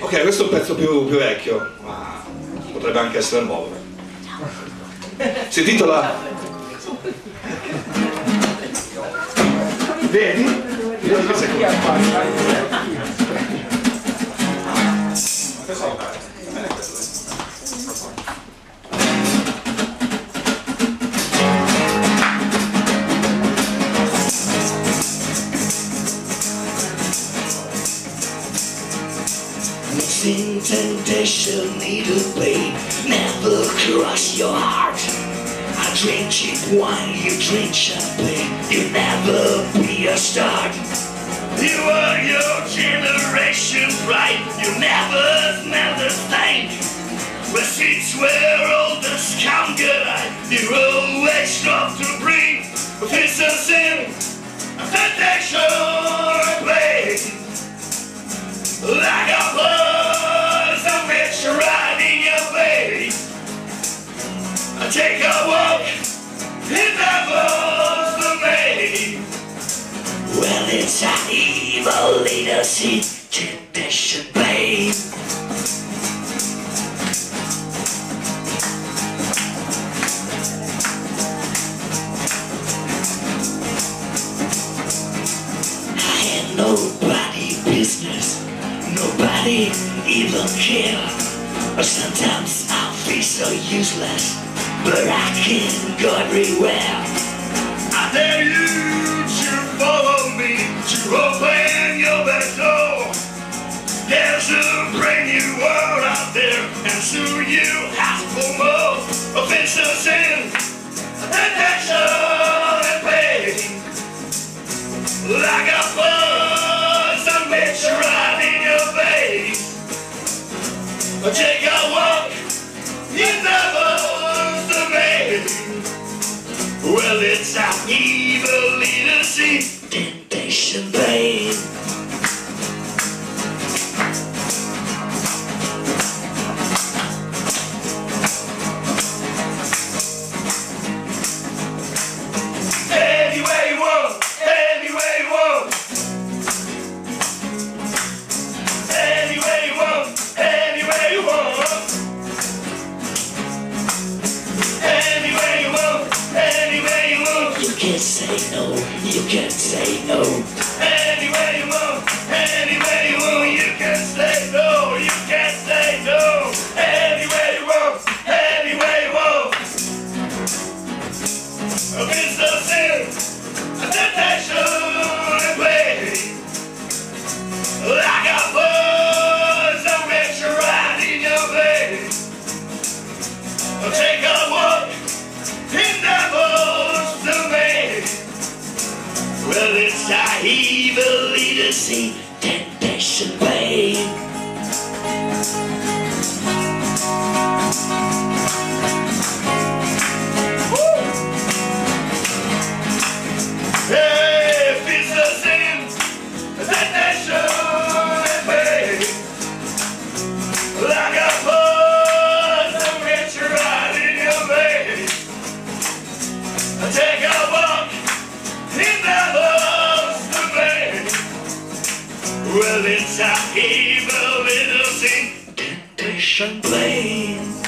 Ok, questo è un pezzo più, più vecchio, ma potrebbe anche essere nuovo. Si intitola... Vedi? Vedi Sin temptation need to be Never crush your heart. I drink cheap wine, you drink champagne. You'll never be a start You are your generation pride You'll never smell the stain. Receipts where all the scum scoundrel You always stop to bring This is sin Temptation take a walk, me. Well, it's an evil leader, see, temptation, babe. Nobody business, nobody even care. Sometimes I feel so useless, but I can go everywhere. I dare you to follow me, to open your back door. There's a brand new world out there, and soon you ask for more. Offenses in attention and pain. Like a buzz, a bitch right in your face. Take say no, you can't say no. Well, it's a evil leader, see, temptation, Well, it's a evil little sin, temptation, blame.